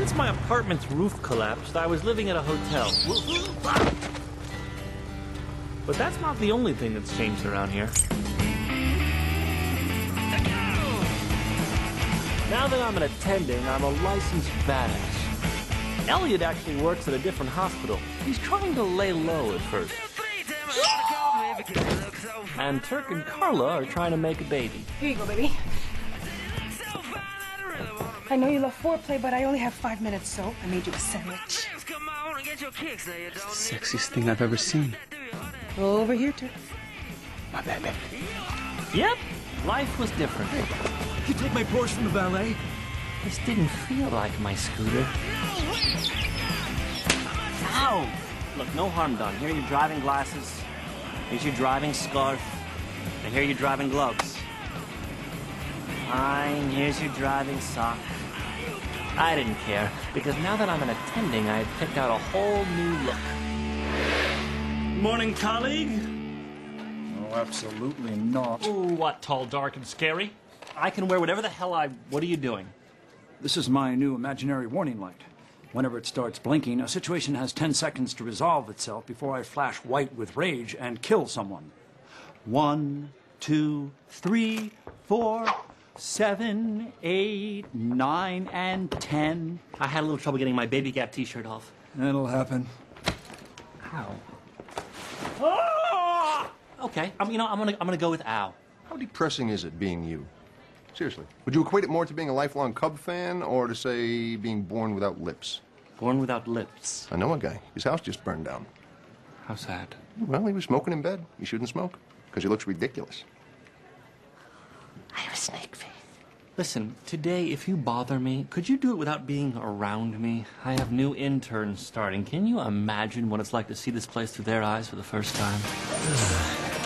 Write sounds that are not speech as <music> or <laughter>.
Since my apartment's roof collapsed, I was living at a hotel. But that's not the only thing that's changed around here. Now that I'm an attending, I'm a licensed badass. Elliot actually works at a different hospital. He's trying to lay low at first. And Turk and Carla are trying to make a baby. Here you go, baby. I know you love foreplay, but I only have five minutes, so I made you a sandwich. Sexiest thing I've ever seen. Over here, too. My bad, baby. Yep, life was different. You take my Porsche from the valet? This didn't feel like my scooter. Ow! Look, no harm done. Here are your driving glasses. Here's your driving scarf. And here are your driving gloves. Fine, here's your driving sock. I didn't care, because now that I'm an attending, I had picked out a whole new look. Morning, colleague. Oh, absolutely not. Ooh, what, tall, dark, and scary? I can wear whatever the hell I... What are you doing? This is my new imaginary warning light. Whenever it starts blinking, a situation has 10 seconds to resolve itself before I flash white with rage and kill someone. One, two, three, four, seven, eight, nine, and ten. I had a little trouble getting my Baby Gap t-shirt off. That'll happen. Ow. Ah! Okay, I'm, you know, I'm gonna, I'm gonna go with ow. How depressing is it being you? Seriously. Would you equate it more to being a lifelong Cub fan or to, say, being born without lips? Born without lips. I know a guy. His house just burned down. How sad. Well, he was smoking in bed. He shouldn't smoke because he looks ridiculous. I have a snake face. Listen, today, if you bother me, could you do it without being around me? I have new interns starting. Can you imagine what it's like to see this place through their eyes for the first time? <sighs> <sighs>